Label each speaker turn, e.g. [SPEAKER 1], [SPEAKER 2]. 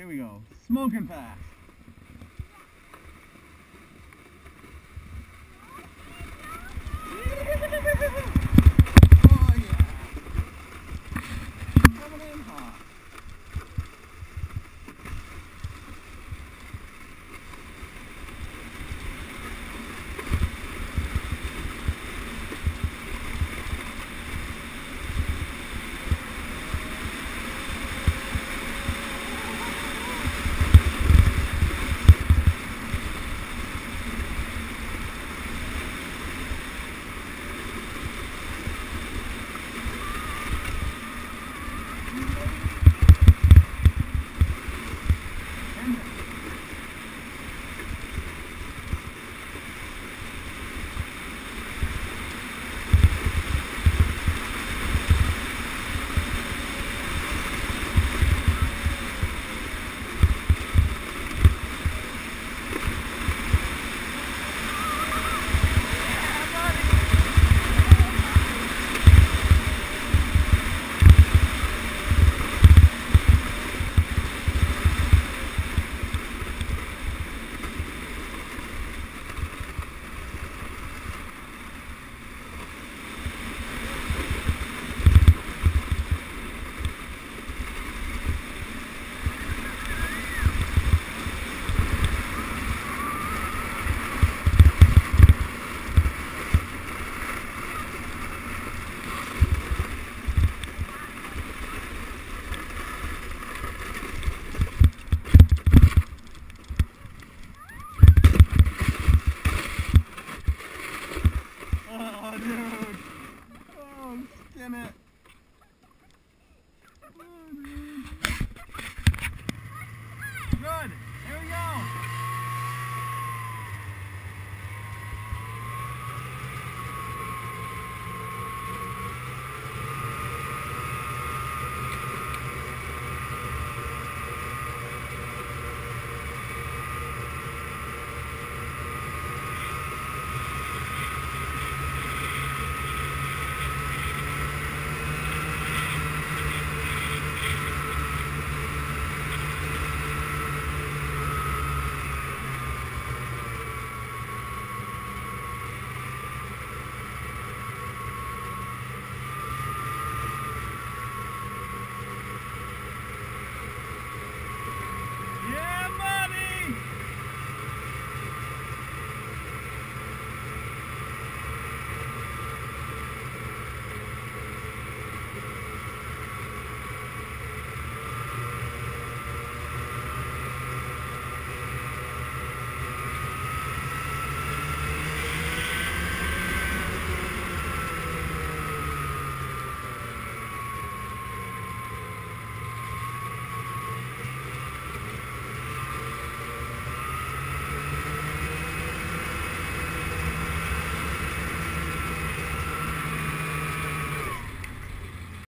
[SPEAKER 1] Here we go. Smoking pass. Oh, damn it. Oh,